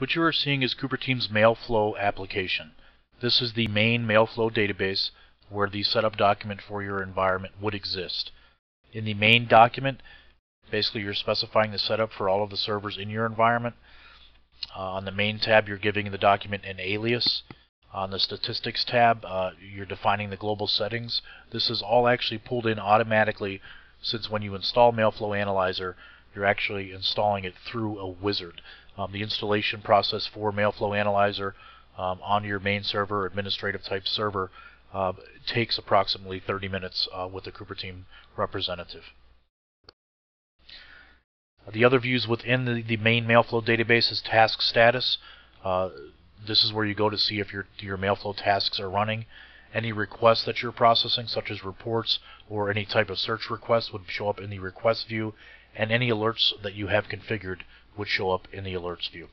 What you are seeing is Cooperteam's Mailflow application. This is the main Mailflow database where the setup document for your environment would exist. In the main document, basically you're specifying the setup for all of the servers in your environment. Uh, on the main tab, you're giving the document an alias. On the statistics tab, uh, you're defining the global settings. This is all actually pulled in automatically since when you install Mailflow Analyzer, you're actually installing it through a wizard. Um, the installation process for Mailflow Analyzer um, on your main server, administrative type server, uh, takes approximately 30 minutes uh, with a Cooperteam representative. The other views within the, the main Mailflow database is task status. Uh, this is where you go to see if your, your Mailflow tasks are running. Any requests that you're processing, such as reports or any type of search request, would show up in the request view, and any alerts that you have configured would show up in the alerts view.